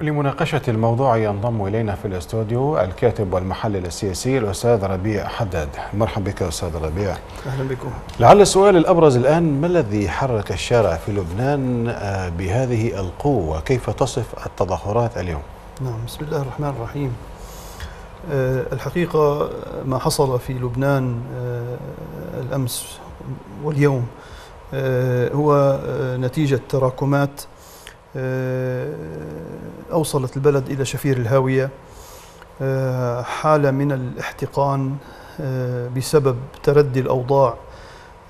لمناقشة الموضوع ينضم إلينا في الاستوديو الكاتب والمحلل السياسي الأستاذ ربيع حداد. مرحبا بك أستاذ ربيع. أهلا بكم. لعل السؤال الأبرز الآن ما الذي حرك الشارع في لبنان آه، بهذه القوة؟ كيف تصف التظاهرات اليوم؟ نعم بسم الله الرحمن الرحيم. أه الحقيقة ما حصل في لبنان أه الأمس واليوم هو نتيجة تراكمات أوصلت البلد إلى شفير الهاوية. حالة من الاحتقان بسبب تردي الأوضاع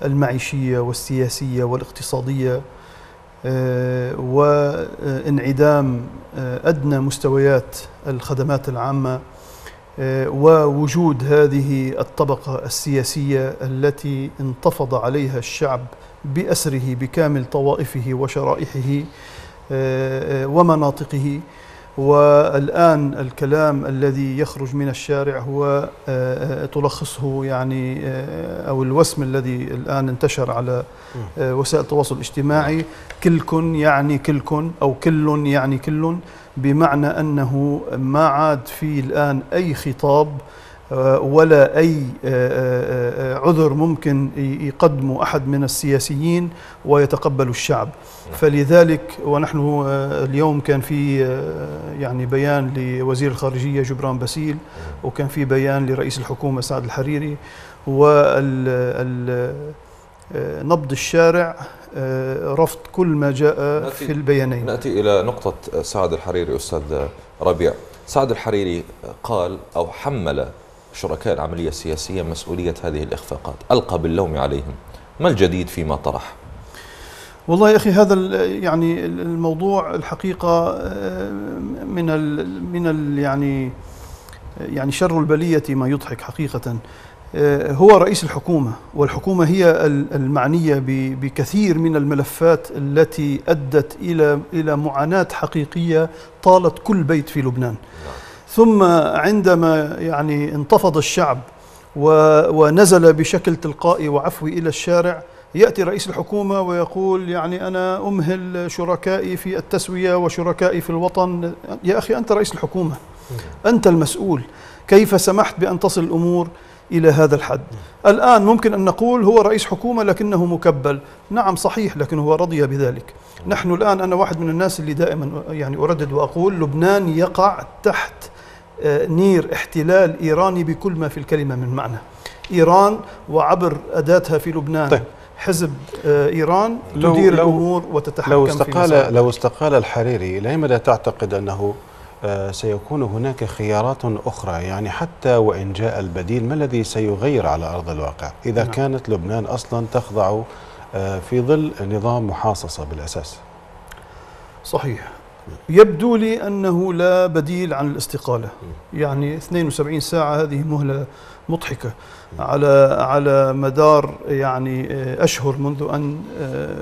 المعيشية والسياسية والاقتصادية وانعدام أدنى مستويات الخدمات العامة ووجود هذه الطبقة السياسية التي انتفض عليها الشعب بأسره بكامل طوائفه وشرائحه ومناطقه. والآن الكلام الذي يخرج من الشارع هو تلخصه يعني أو الوسم الذي الآن انتشر على وسائل التواصل الاجتماعي. كلكن يعني كلكن أو كل يعني كل بمعنى أنه ما عاد في الآن أي خطاب ولا أي عذر ممكن يقدمه أحد من السياسيين ويتقبل الشعب. فلذلك ونحن اليوم كان في يعني بيان لوزير الخارجية جبران باسيل وكان في بيان لرئيس الحكومة سعد الحريري نبض الشارع رفض كل ما جاء في البيانين. نأتي إلى نقطة سعد الحريري أستاذ ربيع. سعد الحريري قال أو حمل شركاء العملية السياسية مسؤولية هذه الإخفاقات. ألقى باللوم عليهم. ما الجديد فيما طرح؟ والله يا أخي هذا يعني الموضوع الحقيقة من ال من ال يعني يعني شر البلية ما يضحك حقيقة. هو رئيس الحكومة والحكومة هي المعنية بكثير من الملفات التي أدت إلى إلى معاناة حقيقية طالت كل بيت في لبنان. ثم عندما يعني انتفض الشعب ونزل بشكل تلقائي وعفوي إلى الشارع يأتي رئيس الحكومة ويقول يعني أنا أمهل شركائي في التسوية وشركائي في الوطن. يا أخي أنت رئيس الحكومة أنت المسؤول. كيف سمحت بأن تصل الأمور إلى هذا الحد؟ الآن ممكن أن نقول هو رئيس حكومة لكنه مكبل. نعم صحيح لكن هو رضي بذلك. نحن الآن أنا واحد من الناس اللي دائما يعني أردد وأقول لبنان يقع تحت نير احتلال إيراني بكل ما في الكلمة من معنى. إيران وعبر أداتها في لبنان طيب. حزب إيران لو تدير لو الأمور وتتحكم لو استقال في لو استقال الحريري إلى مدى تعتقد أنه سيكون هناك خيارات أخرى يعني حتى وإن جاء البديل ما الذي سيغير على أرض الواقع إذا نعم. كانت لبنان أصلا تخضع في ظل نظام محاصصة بالأساس صحيح يبدو لي أنه لا بديل عن الاستقالة. يعني 72 ساعة هذه مهلة مضحكة. على على مدار يعني أشهر منذ أن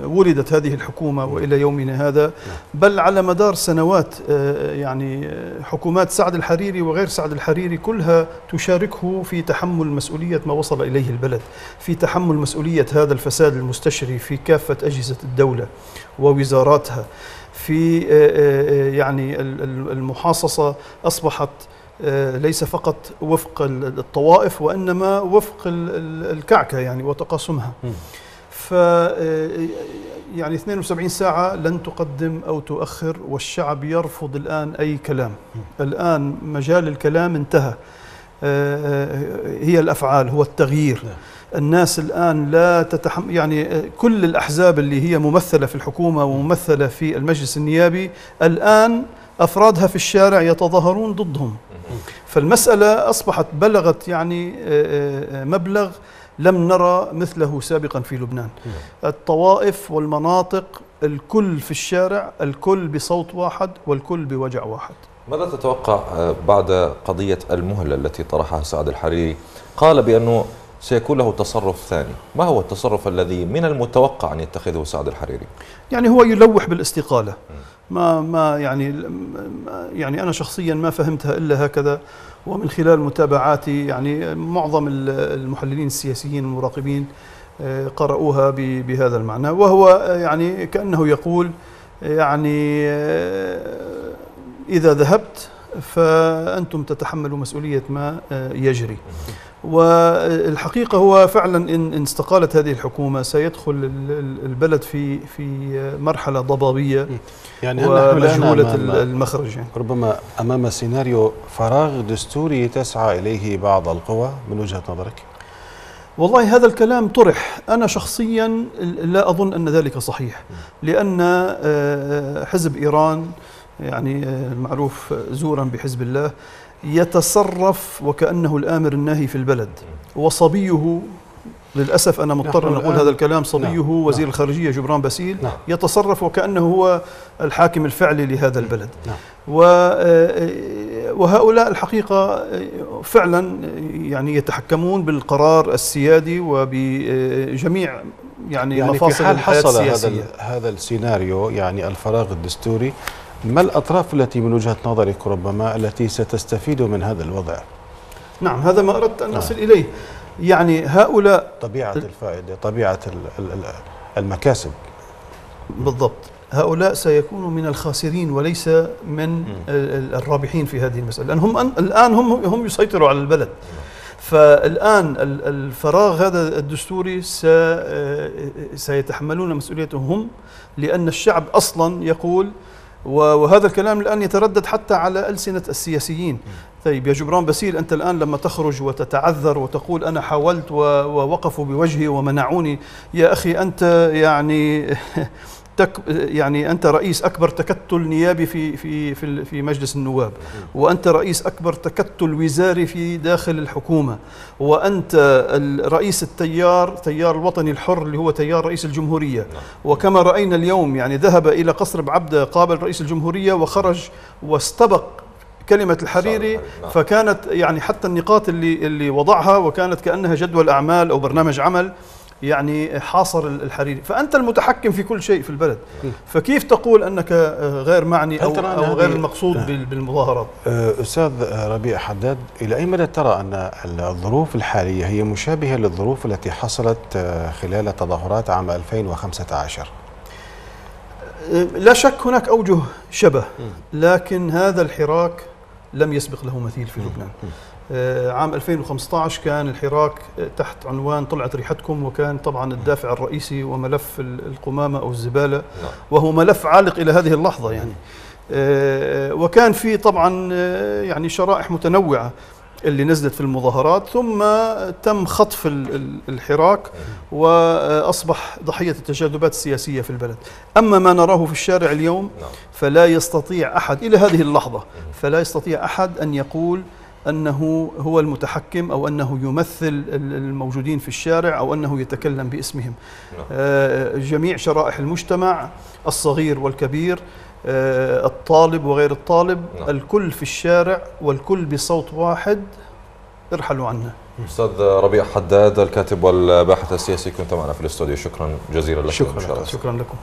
ولدت هذه الحكومة وإلى يومنا هذا. بل على مدار سنوات يعني حكومات سعد الحريري وغير سعد الحريري كلها تشاركه في تحمل مسؤولية ما وصل إليه البلد في تحمل مسؤولية هذا الفساد المستشري في كافة أجهزة الدولة ووزاراتها. في يعني المحاصصة أصبحت ليس فقط وفق الطوائف وإنما وفق الكعكة يعني وتقاسمها. ف يعني 72 ساعة لن تقدم أو تؤخر والشعب يرفض الآن أي كلام. الآن مجال الكلام انتهى. هي الأفعال هو التغيير. الناس الآن لا تتحمل يعني كل الأحزاب اللي هي ممثلة في الحكومة وممثلة في المجلس النيابي الآن أفرادها في الشارع يتظاهرون ضدهم. فالمسألة أصبحت بلغت يعني مبلغ لم نرى مثله سابقا في لبنان. الطوائف والمناطق الكل في الشارع الكل بصوت واحد والكل بوجع واحد. ماذا تتوقع بعد قضية المهلة التي طرحها سعد الحريري؟ قال بأنه سيكون له تصرف ثاني. ما هو التصرف الذي من المتوقع أن يتخذه سعد الحريري؟ يعني هو يلوح بالاستقالة. ما ما يعني يعني أنا شخصيا ما فهمتها إلا هكذا. ومن خلال متابعاتي يعني معظم المحللين السياسيين المراقبين قرأوها بهذا المعنى. وهو يعني كأنه يقول يعني إذا ذهبت فأنتم تتحملوا مسؤولية ما يجري. والحقيقة هو فعلا إن استقالت هذه الحكومة سيدخل ال- ال- البلد في في مرحلة ضبابية يعني ومجهولة المخرج. يعني. ربما أمام سيناريو فراغ دستوري تسعى إليه بعض القوى من وجهة نظرك؟ والله هذا الكلام طرح. أنا شخصيا لا أظن أن ذلك صحيح لأن آه، حزب إيران يعني آه، المعروف زورا بحزب الله يتصرف وكأنه الآمر الناهي في البلد وصبيه للأسف أنا مضطر أن أقول هذا الكلام صبيه نعم، وزير نعم. الخارجية جبران باسيل نعم. يتصرف وكأنه هو الحاكم الفعلي لهذا البلد نعم. و- آه، وهؤلاء الحقيقة آه، فعلا يعني يتحكمون بالقرار السيادي وبجميع يعني, يعني في مفاصل حال الحياة حصل هذا السياسية هذا السيناريو يعني الفراغ الدستوري ما الأطراف التي من وجهة نظرك ربما التي ستستفيد من هذا الوضع؟ نعم هذا ما أردت أن نعم. أصل إليه. يعني هؤلاء طبيعة الفائدة طبيعة ال- ال- ال- المكاسب. بالضبط. هؤلاء سيكونوا من الخاسرين وليس من ال- ال- الرابحين في هذه المسألة. لأن هم الآن هم هم يسيطروا على البلد. فالآن ال- الفراغ هذا الدستوري س- سيتحملون مسؤوليته هم لأن الشعب أصلا يقول وهذا الكلام الآن يتردد حتى على ألسنة السياسيين. طيب يا جبران باسيل أنت الآن لما تخرج وتتعذر وتقول أنا حاولت ووقفوا بوجهي ومنعوني يا أخي أنت يعني تك يعني أنت رئيس أكبر تكتل نيابي في في في في مجلس النواب وأنت رئيس أكبر تكتل وزاري في داخل الحكومة وأنت رئيس التيار تيار الوطني الحر اللي هو تيار رئيس الجمهورية وكما رأينا اليوم يعني ذهب إلى قصر بعبده قابل رئيس الجمهورية وخرج واستبق كلمة الحريري نعم. فكانت يعني حتى النقاط اللي اللي وضعها وكانت كأنها جدول أعمال أو برنامج عمل يعني حاصر الحريري. فأنت المتحكم في كل شيء في البلد. فكيف تقول أنك غير معني أو, أو غير المقصود نعم. بال- بالمظاهرات؟ أه، أستاذ ربيع حداد إلى أي مدى ترى أن الظروف الحالية هي مشابهة للظروف التي حصلت خلال تظاهرات عام 2015 لا شك هناك أوجه شبه لكن هذا الحراك لم يسبق له مثيل في لبنان. آه، عام 2015 كان الحراك آه، تحت عنوان طلعت ريحتكم وكان طبعا الدافع الرئيسي وملف ال- القمامة أو الزبالة نعم. وهو ملف عالق إلى هذه اللحظة يعني آه، وكان في طبعا آه، يعني شرائح متنوعة اللي نزلت في المظاهرات ثم تم خطف ال- ال- الحراك وأصبح ضحية التجاذبات السياسية في البلد أما ما نراه في الشارع اليوم نعم. فلا يستطيع أحد إلى هذه اللحظة فلا يستطيع أحد أن يقول أنه هو المتحكم أو أنه يمثل ال- الموجودين في الشارع أو أنه يتكلم باسمهم نعم. آه، جميع شرائح المجتمع الصغير والكبير آه، الطالب وغير الطالب نعم. الكل في الشارع والكل بصوت واحد ارحلوا عنا أستاذ ربيع حداد الكاتب والباحث السياسي كنت معنا في الاستوديو شكرا جزيلا لك شكراً للمشاركة. شكرا لكم